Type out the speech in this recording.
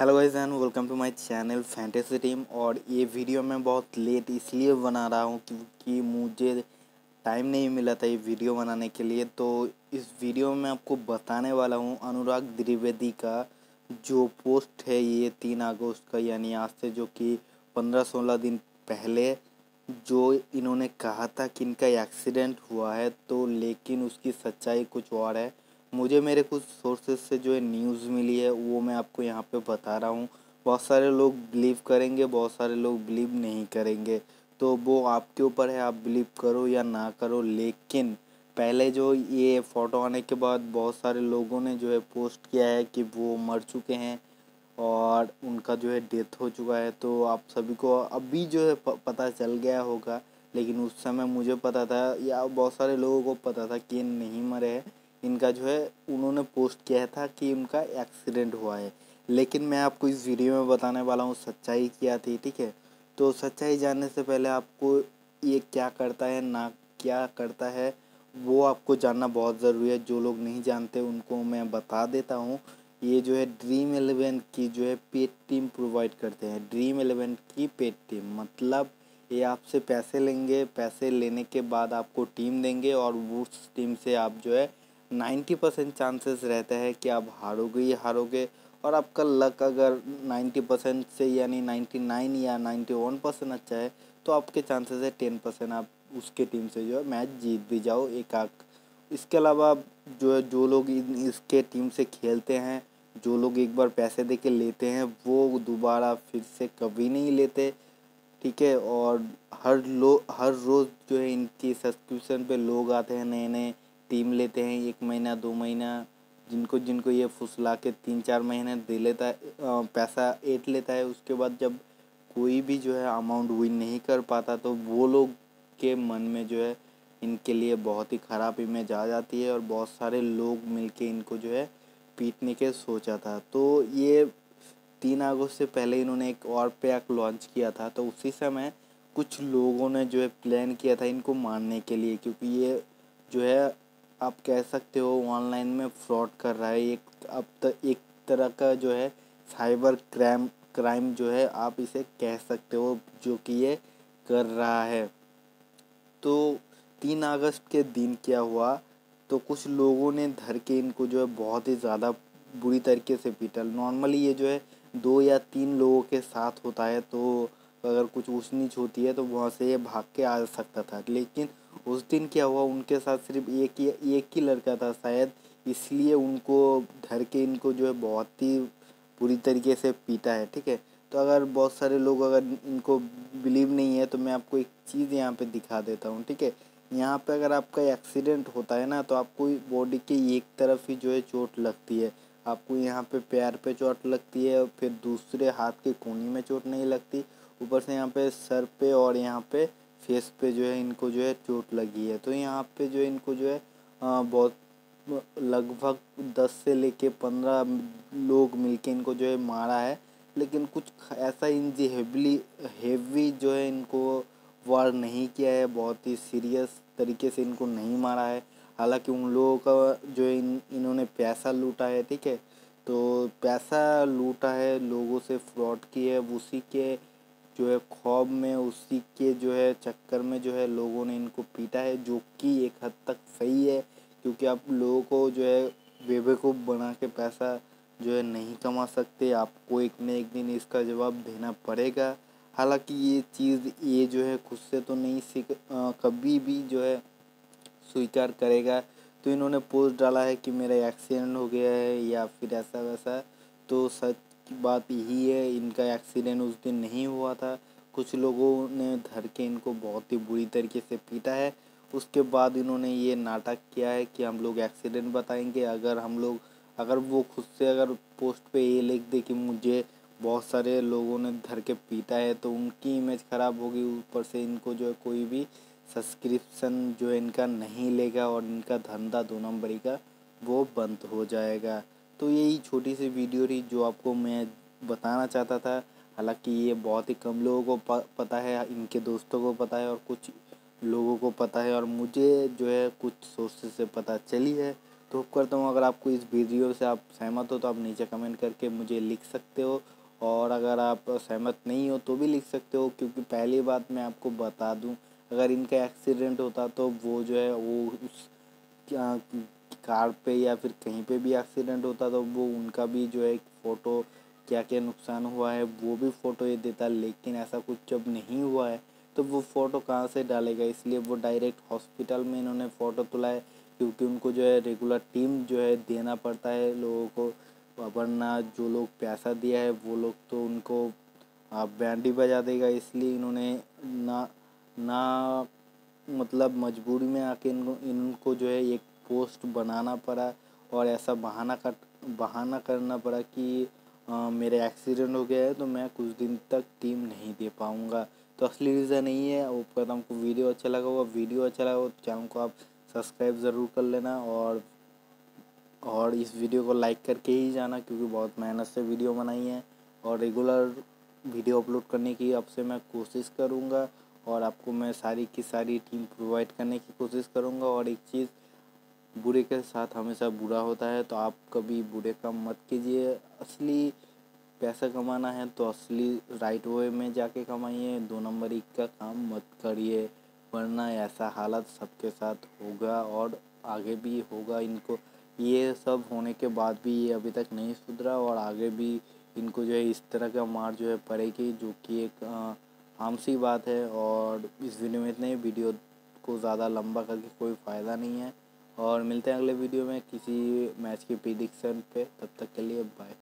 Hello guys and welcome to my channel fantasy team और ये video मैं बहुत लेट इसलिए बना रहा हूँ क्योंकि मुझे टाइम नहीं मिला था ये वीडियो बनाने के लिए। तो इस वीडियो में आपको बताने वाला हूँ अनुराग द्विवेदी का जो पोस्ट है ये तीन अगस्त का, यानी आज से जो कि पंद्रह सोलह दिन पहले जो इन्होंने कहा था कि इनका एक्सीडेंट हुआ है तो लेकिन उसकी सच्चाई कुछ और है। मुझे मेरे कुछ सोर्सेज से जो है न्यूज़ मिली है, वो मैं आपको यहाँ पे बता रहा हूँ। बहुत सारे लोग बिलीव करेंगे, बहुत सारे लोग बिलीव नहीं करेंगे। तो वो आपके ऊपर है, आप बिलीव करो या ना करो, लेकिन पहले जो ये फ़ोटो आने के बाद बहुत सारे लोगों ने जो है पोस्ट किया है कि वो मर चुके हैं और उनका जो है डेथ हो चुका है। तो आप सभी को अभी जो है पता चल गया होगा, लेकिन उस समय मुझे पता था या बहुत सारे लोगों को पता था कि नहीं मरे हैं। इनका जो है, उन्होंने पोस्ट किया था कि उनका एक्सीडेंट हुआ है। लेकिन मैं आपको इस वीडियो में बताने वाला हूँ, सच्चाई क्या थी ठीक है? तो सच्चाई जानने से पहले आपको ये क्या करता है, ना क्या करता है, वो आपको जानना बहुत ज़रूरी है। जो लोग नहीं जानते, उनको मैं बता देता हूँ। ये जो है ड्रीम एलेवन की जो है पेड टीम प्रोवाइड करते हैं। ड्रीम एलेवन की पेड टीम मतलब ये आपसे पैसे लेंगे, पैसे लेने के बाद आपको टीम देंगे और उस टीम से आप जो है नाइन्टी परसेंट चांसेस रहता है कि आप हारोगे ही हारोगे। और आपका लक अगर नाइन्टी परसेंट से यानी नाइन्टी नाइन या नाइन्टी वन परसेंट अच्छा है तो आपके चांसेस है टेन परसेंट आप उसके टीम से जो है मैच जीत भी जाओ एक आख इसके अलावा जो है, जो लोग इसके टीम से खेलते हैं, जो लोग एक बार पैसे दे के लेते हैं, वो दोबारा फिर से कभी नहीं लेते, ठीक है? और हर लो, हर रोज़ जो है इनकी सब्सक्रिप्शन पे लोग आते हैं नए नए टीम लेते हैं, एक महीना, दो महीना, जिनको जिनको ये फुसला के तीन चार महीने दे लेता है पैसा एट लेता है, उसके बाद जब कोई भी जो है अमाउंट विन नहीं कर पाता तो वो लोग के मन में जो है इनके लिए बहुत ही ख़राब इमेज आ जाती है और बहुत सारे लोग मिलके इनको जो है पीटने के सोचा था। तो ये तीन अगस्त से पहले इन्होंने एक और पैक लॉन्च किया था तो उसी समय कुछ लोगों ने जो है प्लान किया था इनको मारने के लिए, क्योंकि ये जो है आप कह सकते हो ऑनलाइन में फ्रॉड कर रहा है। एक, अब तक एक तरह का जो है साइबर क्राइम क्राइम जो है आप इसे कह सकते हो जो कि ये कर रहा है। तो तीन अगस्त के दिन क्या हुआ? तो कुछ लोगों ने धर के इनको जो है बहुत ही ज़्यादा बुरी तरीके से पीटा। नॉर्मली ये जो है दो या तीन लोगों के साथ होता है। तो अगर कुछ ऊँच नीच होती है तो वहाँ से ये भाग के आ सकता था। लेकिन उस दिन क्या हुआ, उनके साथ सिर्फ़ एक ही एक ही लड़का था शायद, इसलिए उनको धर के इनको जो है बहुत ही बुरी तरीके से पीटा है, ठीक है? तो अगर बहुत सारे लोग अगर इनको बिलीव नहीं है तो मैं आपको एक चीज़ यहाँ पे दिखा देता हूँ, ठीक है? यहाँ पे अगर आपका एक्सीडेंट होता है ना तो आपको बॉडी के एक तरफ़ ही जो है चोट लगती है। आपको यहाँ पे पैर पे चोट लगती है, फिर दूसरे हाथ के कोनी में चोट नहीं लगती। ऊपर से यहाँ पे सर पे और यहाँ पे फेस पे जो है इनको जो है चोट लगी है। तो यहाँ पे जो है इनको जो है बहुत, लगभग दस से लेके पंद्रह लोग मिलके इनको जो है मारा है। लेकिन कुछ ऐसा इन हेवली हेवी जो है इनको वार नहीं किया है। बहुत ही सीरियस तरीके से इनको नहीं मारा है। हालाँकि उन लोगों का जो है इन, इन्होंने पैसा लूटा है, ठीक है? तो पैसा लूटा है, लोगों से फ्रॉड किए उसी के जो है खौब में, उसी के जो है चक्कर में जो है लोगों ने इनको पीटा है, जो कि एक हद तक सही है, क्योंकि आप लोगों को जो है बेवकूफ़ बना के पैसा जो है नहीं कमा सकते। आपको एक न एक दिन इसका जवाब देना पड़ेगा। हालाँकि ये चीज़, ये जो है खुद से तो नहीं सीख कभी भी जो है स्वीकार करेगा। तो इन्होंने पोस्ट डाला है कि मेरा एक्सीडेंट हो गया है या फिर ऐसा वैसा तो सच बात यही है, इनका एक्सीडेंट उस दिन नहीं हुआ था। कुछ लोगों ने धर के इनको बहुत ही बुरी तरीके से पीटा है। उसके बाद इन्होंने ये नाटक किया है कि हम लोग एक्सीडेंट बताएँगे। अगर हम लोग, अगर वो खुद से अगर पोस्ट पे ये लिख दे कि मुझे बहुत सारे लोगों ने धर के पीटा है तो उनकी इमेज ख़राब होगी। ऊपर से इनको जो है कोई भी सब्सक्रिप्शन जो है इनका नहीं लेगा और इनका धंधा दो नंबरी का वो बंद हो जाएगा। तो यही छोटी सी वीडियो थी जो आपको मैं बताना चाहता था। हालाँकि ये बहुत ही कम लोगों को पता है, इनके दोस्तों को पता है और कुछ लोगों को पता है और मुझे जो है कुछ सोर्सेज से पता चली है। तो होप करता हूँ, अगर आपको इस वीडियो से आप सहमत हो तो आप नीचे कमेंट करके मुझे लिख सकते हो। और अगर आप सहमत नहीं हो तो भी लिख सकते हो, क्योंकि पहली बात मैं आपको बता दूँ, अगर इनका एक्सीडेंट होता तो वो जो है वो उस कार पे या फिर कहीं पे भी एक्सीडेंट होता तो वो उनका भी जो है फ़ोटो क्या क्या नुकसान हुआ है, वो भी फ़ोटो ये देता। लेकिन ऐसा कुछ जब नहीं हुआ है तो वो फ़ोटो कहाँ से डालेगा? इसलिए वो डायरेक्ट हॉस्पिटल में इन्होंने फ़ोटो तुला है क्योंकि उनको जो है रेगुलर टीम जो है देना पड़ता है लोगों को। वरना जो लोग पैसा दिया है, वो लोग तो उनको बैंड बजा देगा। इसलिए इन्होंने ना ना मतलब मजबूरी में आके इनको इनको जो है एक पोस्ट बनाना पड़ा और ऐसा बहाना कर, बहाना करना पड़ा कि मेरे एक्सीडेंट हो गया है तो मैं कुछ दिन तक टीम नहीं दे पाऊँगा। तो असली रीज़न नहीं है, वो कहता हूँ वीडियो अच्छा लगा होगा, वीडियो अच्छा लगा हो तो चैनल को आप सब्सक्राइब ज़रूर कर लेना और और इस वीडियो को लाइक करके ही जाना क्योंकि बहुत मेहनत से वीडियो बनाई है और रेगुलर वीडियो अपलोड करने की अब से मैं कोशिश करूँगा और आपको मैं सारी की सारी टीम प्रोवाइड करने की कोशिश करूँगा और एक चीज़ बुरे के साथ हमेशा बुरा होता है तो आप कभी बुरे काम मत कीजिए। असली पैसा कमाना है तो असली राइट वे में जाके कमाइए। दो नंबर एक का काम मत करिए, वरना ऐसा हालत सबके साथ होगा और आगे भी होगा इनको। ये सब होने के बाद भी ये अभी तक नहीं सुधरा और आगे भी इनको जो है इस तरह का मार जो है पड़ेगी, जो कि एक आम सी बात है। और इस वीडियो में इतने वीडियो को ज़्यादा लंबा करके कोई फ़ायदा नहीं है। और मिलते हैं अगले वीडियो में किसी मैच की प्रिडिक्शन पे। तब तक के लिए बाय